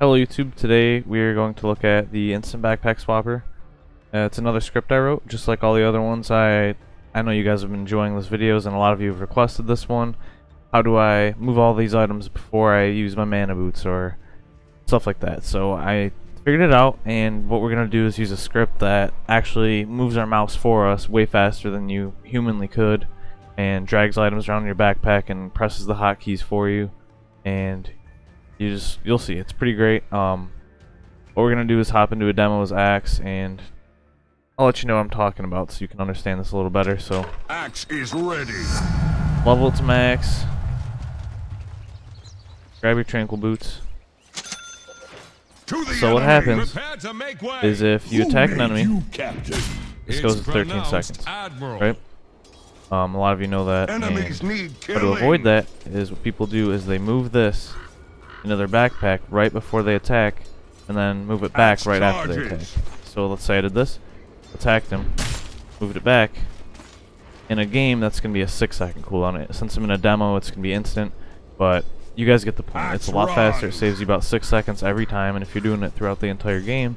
Hello YouTube, today we are going to look at the Instant Backpack Swapper. Uh, it's another script I wrote, just like all the other ones. I I know you guys have been enjoying those videos and a lot of you have requested this one. How do I move all these items before I use my mana boots or stuff like that. So I figured it out and what we're going to do is use a script that actually moves our mouse for us way faster than you humanly could and drags items around your backpack and presses the hotkeys for you and you just you'll see. It's pretty great. Um what we're gonna do is hop into a demo as axe and I'll let you know what I'm talking about so you can understand this a little better. So Axe is ready. level to max. Grab your tranquil boots. So what happens to make way. is if you attack an enemy You this goes to 13 pronounced seconds Admiral. right? Um a lot of you know that and Enemies But to avoid that is what people do is they move this into their backpack right before they attack and then move it back right after they attack. So let's say I did this, attacked him, moved it back. In a game that's going to be a 6 second cooldown. It. Since I'm in a demo it's going to be instant, but you guys get the point. It's a lot faster, it saves you about 6 seconds every time and if you're doing it throughout the entire game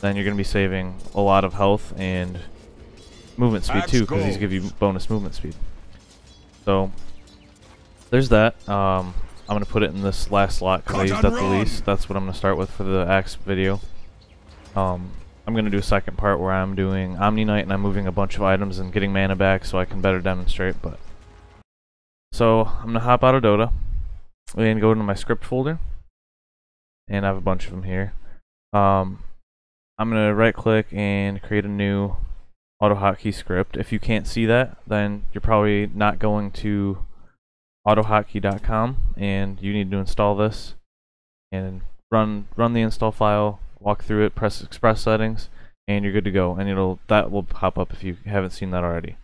then you're going to be saving a lot of health and movement speed too because these give you bonus movement speed. So there's that. Um, I'm gonna put it in this last slot because I used up the least. That's what I'm gonna start with for the axe video. Um, I'm gonna do a second part where I'm doing Omni Knight and I'm moving a bunch of items and getting mana back so I can better demonstrate. But so I'm gonna hop out of Dota and go into my script folder, and I have a bunch of them here. Um, I'm gonna right click and create a new auto hotkey script. If you can't see that, then you're probably not going to autohotkey.com and you need to install this and run run the install file, walk through it, press express settings, and you're good to go. And it'll that will pop up if you haven't seen that already.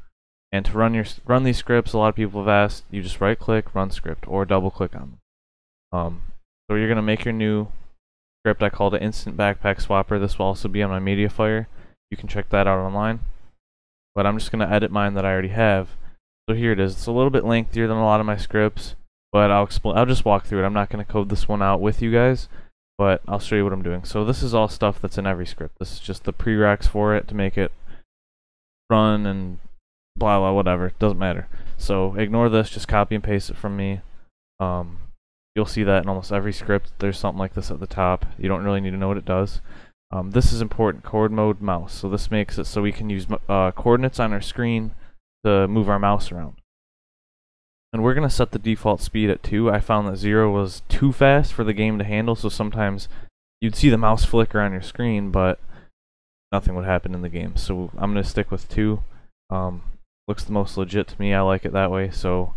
And to run your run these scripts, a lot of people have asked, you just right click, run script, or double click on them. Um, so you're gonna make your new script. I called it Instant Backpack Swapper. This will also be on my MediaFire. You can check that out online. But I'm just gonna edit mine that I already have. So here it is. It's a little bit lengthier than a lot of my scripts, but I'll explain. I'll just walk through it. I'm not gonna code this one out with you guys, but I'll show you what I'm doing. So this is all stuff that's in every script. This is just the prereqs for it to make it run and blah blah whatever. Doesn't matter. So ignore this. Just copy and paste it from me. Um, you'll see that in almost every script. There's something like this at the top. You don't really need to know what it does. Um, this is important. CoordMode mouse. So this makes it so we can use uh, coordinates on our screen to move our mouse around. And we're going to set the default speed at 2. I found that 0 was too fast for the game to handle, so sometimes you'd see the mouse flicker on your screen, but nothing would happen in the game. So I'm going to stick with 2. Um, looks the most legit to me. I like it that way, so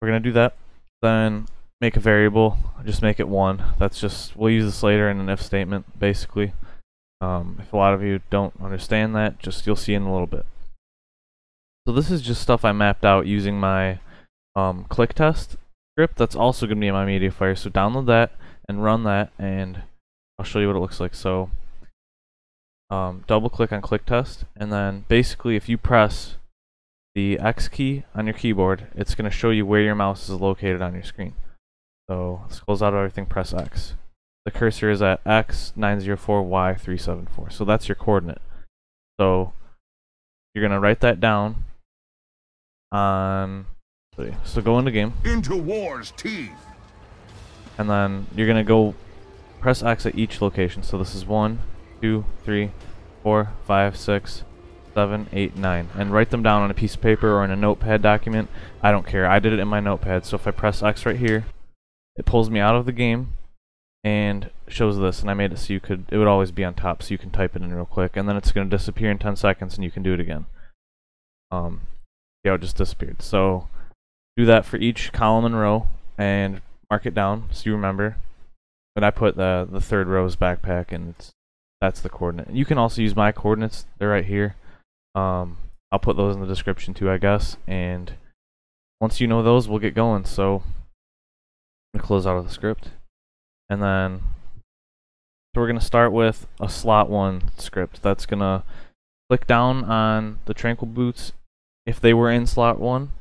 we're going to do that. Then make a variable, just make it 1. That's just, we'll use this later in an if statement, basically. Um, if a lot of you don't understand that, just you'll see in a little bit. So this is just stuff I mapped out using my um, click test script. That's also going to be in my MediaFire. So download that and run that, and I'll show you what it looks like. So um, double click on click test, and then basically if you press the X key on your keyboard, it's going to show you where your mouse is located on your screen. So let's close out of everything, press X. The cursor is at X904Y374. So that's your coordinate. So you're going to write that down let's so go into game. Into war's teeth. and then you're gonna go press X at each location. So this is one two three four five six seven eight nine. And write them down on a piece of paper or in a notepad document. I don't care. I did it in my notepad. So if I press X right here it pulls me out of the game and shows this. And I made it so you could it would always be on top so you can type it in real quick. And then it's gonna disappear in 10 seconds and you can do it again. Um yeah, it just disappeared. So do that for each column and row and mark it down so you remember. But I put the the third row's backpack and it's that's the coordinate. You can also use my coordinates. They're right here. Um, I'll put those in the description too, I guess. And once you know those, we'll get going. So I'm gonna close out of the script, and then so we're gonna start with a slot one script. That's gonna click down on the tranquil boots if they were in slot one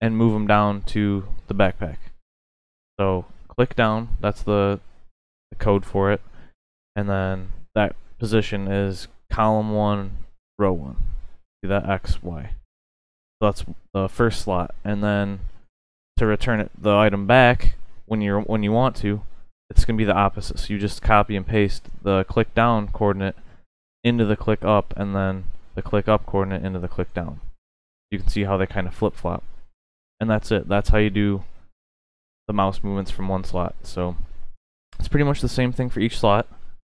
and move them down to the backpack. So click down, that's the, the code for it, and then that position is column one, row one. See that X Y. So that's the first slot, and then to return it the item back when you're when you want to, it's gonna be the opposite. So you just copy and paste the click down coordinate into the click up, and then the click up coordinate into the click down. You can see how they kind of flip flop, and that's it. That's how you do the mouse movements from one slot. So it's pretty much the same thing for each slot.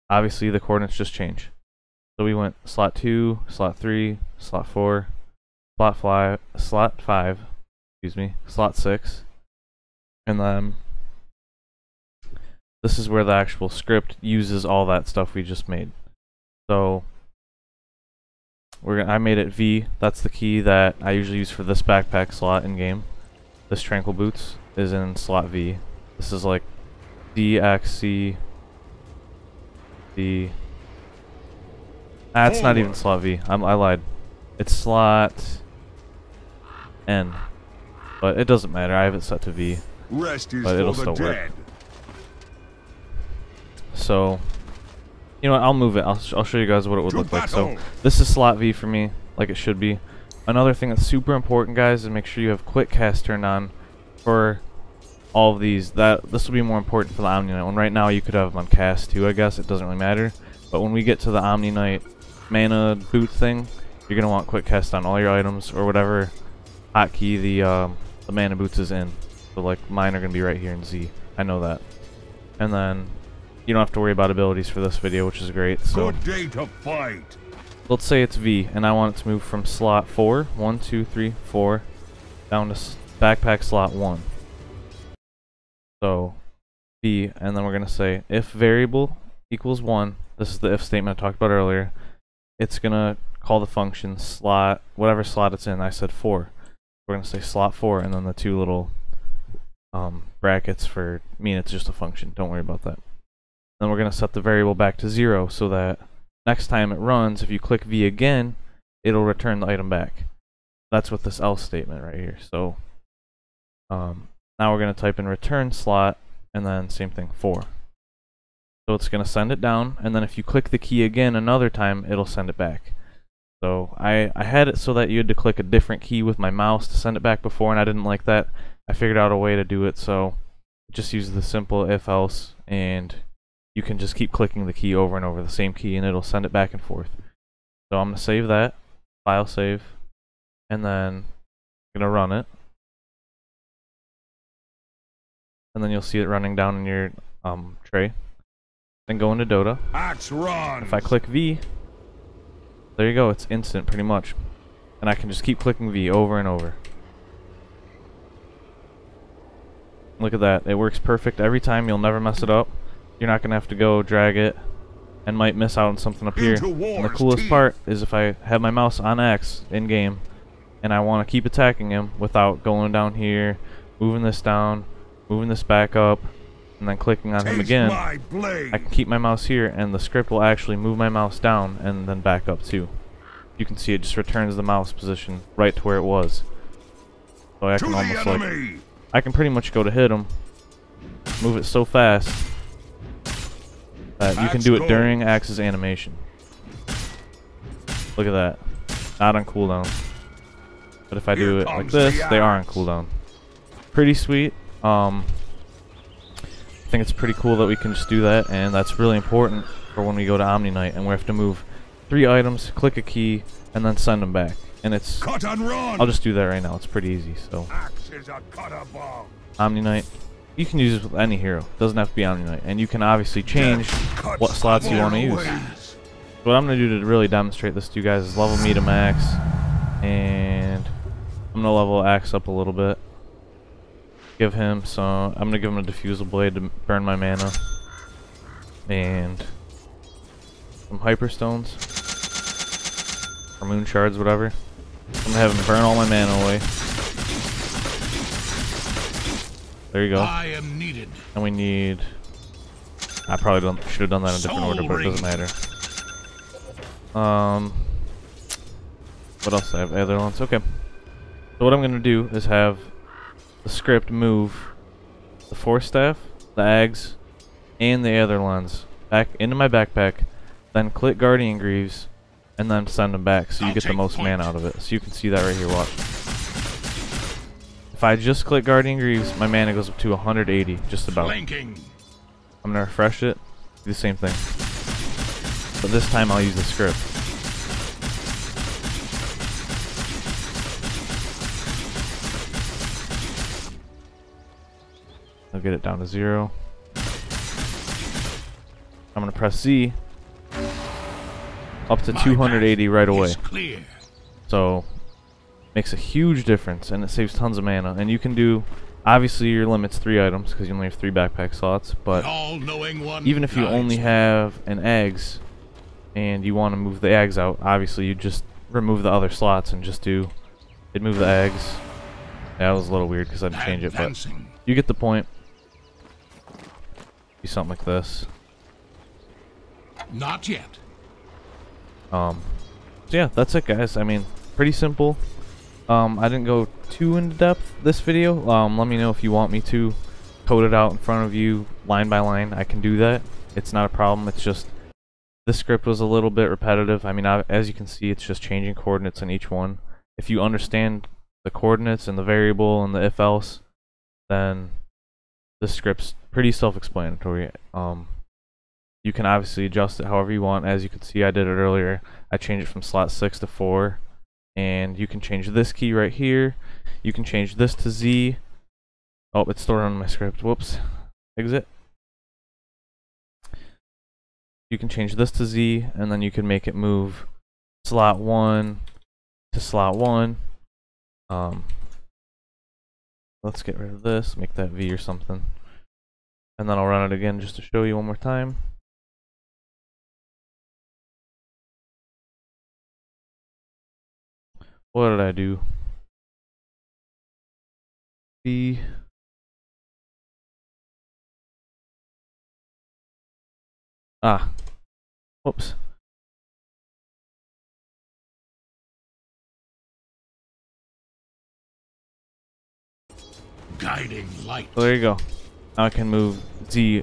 Obviously, the coordinates just change. So we went slot two, slot three, slot four, slot five, slot five, excuse me, slot six, and then this is where the actual script uses all that stuff we just made. So we're gonna, I made it V. That's the key that I usually use for this backpack slot in game. This tranquil boots is in slot V. This is like D X C D. Ah, it's not even slot V. I'm, I lied. It's slot N. But it doesn't matter. I have it set to V. Rest is But it'll for the work. dead. So, you know what? I'll move it. I'll, sh I'll show you guys what it would look like. So, this is slot V for me, like it should be. Another thing that's super important, guys, is make sure you have quick cast turned on for all of these. That This will be more important for the Omni Knight one. Right now, you could have them on cast too, I guess. It doesn't really matter. But when we get to the Omni Knight mana boot thing, you're going to want quick cast on all your items or whatever hotkey the, um, the mana boots is in. So, like, mine are going to be right here in Z. I know that. And then you don't have to worry about abilities for this video, which is great. So Good day to fight. let's say it's V, and I want it to move from slot 4, 1, 2, 3, 4, down to s- backpack slot 1. So V, and then we're going to say if variable equals 1, this is the if statement I talked about earlier, it's going to call the function slot, whatever slot it's in. I said 4. We're going to say slot 4, and then the two little um, brackets for mean it's just a function. Don't worry about that. Then we're going to set the variable back to 0 so that next time it runs, if you click V again, it'll return the item back. That's what this else statement right here. So um, now we're going to type in return slot and then same thing 4. So it's going to send it down and then if you click the key again another time, it'll send it back. So I, I had it so that you had to click a different key with my mouse to send it back before and I didn't like that. I figured out a way to do it so just use the simple if else and you can just keep clicking the key over and over the same key and it'll send it back and forth. So I'm going to save that, file save, and then I'm going to run it. And then you'll see it running down in your um, tray. Then go into Dota. Axe run. If I click V, there you go, it's instant pretty much. And I can just keep clicking V over and over. Look at that, it works perfect every time, you'll never mess it up. You're not gonna have to go drag it and might miss out on something up here. And the coolest part is if I have my mouse on X in game and I want to keep attacking him without going down here, moving this down, moving this back up, and then clicking on him again. I can keep my mouse here and the script will actually move my mouse down and then back up too. You can see it just returns the mouse position right to where it was. So I can almost like. I can pretty much go to hit him, move it so fast that you can do it during Axe's animation. Look at that. Not on cooldown. But if I do it like this, the they are on cooldown. Pretty sweet. Um, I think it's pretty cool that we can just do that, and that's really important for when we go to Omni Knight, and we have to move three items, click a key, and then send them back. And it's Cut and run. I'll just do that right now. It's pretty easy. So Axe is a cutter bomb. Omni Knight, you can use this with any hero. Doesn't have to be Omni Knight, and you can obviously change what slots you want to use. What I'm gonna do to really demonstrate this to you guys is level me to max, and I'm gonna level Axe up a little bit. Give him some. I'm gonna give him a diffusal blade to burn my mana, and some hyperstones or moon shards, whatever. I'm gonna have him burn all my mana away. There you go. I am needed. And we need. I probably don't should have done that in a different order, but it doesn't matter. Um. What else? I have other ones. Okay. So what I'm gonna do is have the script move the force staff, the ags, and the aether lens back into my backpack, then click Guardian Greaves, and then send them back so you I'll get the most point. mana out of it. So you can see that right here, watch. If I just click Guardian Greaves, my mana goes up to 180, just about. Flanking. I'm gonna refresh it, do the same thing. But this time I'll use the script. I'll get it down to zero. I'm gonna press Z. Up to My 280 right away. So makes a huge difference and it saves tons of mana. And you can do obviously your limit's three items because you only have three backpack slots, but even if you only have an eggs and you want to move the eggs out, obviously you just remove the other slots and just do it move the eggs. That was a little weird because I didn't change it, but you get the point. Do something like this. Not yet. Um, so yeah, that's it, guys. I mean, pretty simple. Um, I didn't go too into depth this video. Um, let me know if you want me to code it out in front of you line by line. I can do that. It's not a problem. It's just this script was a little bit repetitive. I mean, I, as you can see, it's just changing coordinates in each one. If you understand the coordinates and the variable and the if else, then the script's pretty self-explanatory. Um, you can obviously adjust it however you want. As you can see, I did it earlier. I changed it from slot 6 to 4. And you can change this key right here. You can change this to Z. Oh, it's stored on my script. Whoops. Exit. You can change this to Z, and then you can make it move slot 1 to slot 1. Um, let's get rid of this, make that V or something. And then I'll run it again just to show you one more time. What did I do? B. Ah. Whoops. Guiding light. So there you go. Now I can move Z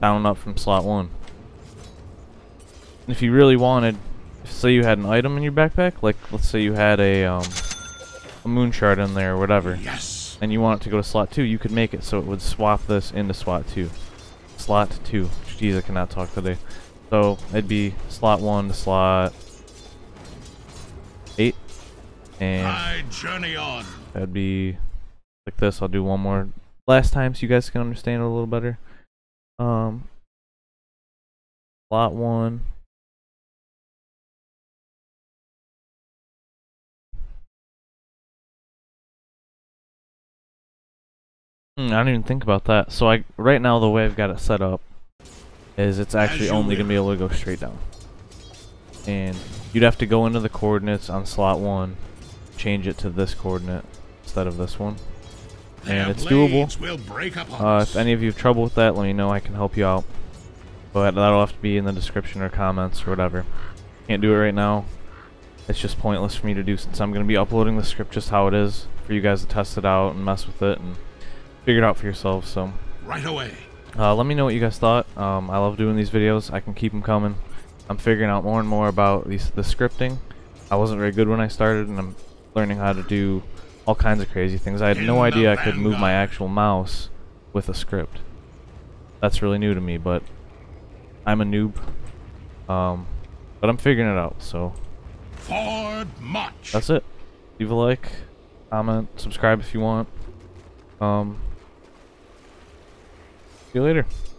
down up from slot 1. And if you really wanted, say you had an item in your backpack, like let's say you had a um, a moon shard in there or whatever, Yes. and you want it to go to slot 2, you could make it so it would swap this into slot 2. Slot 2. Jeez, I cannot talk today. So it'd be slot 1 to slot 8. And I journey on. that'd be like this. I'll do one more last time so you guys can understand it a little better. Um, slot 1. Hmm, I didn't even think about that. So I right now the way I've got it set up is it's actually only gonna be able to go straight down. And you'd have to go into the coordinates on slot one, change it to this coordinate instead of this one. And it's doable. Will break upon Uh, if any of you have trouble with that, let me know. I can help you out. But that'll have to be in the description or comments or whatever. Can't do it right now. It's just pointless for me to do since I'm going to be uploading the script just how it is for you guys to test it out and mess with it and figure it out for yourselves. So right away. uh, let me know what you guys thought. Um, I love doing these videos. I can keep them coming. I'm figuring out more and more about these the scripting. I wasn't very good when I started, and I'm learning how to do all kinds of crazy things. I had In no idea I could move my actual mouse with a script. That's really new to me, but I'm a noob. Um, but I'm figuring it out. So Forward march. that's it. Leave a like, comment, subscribe if you want. Um, see you later.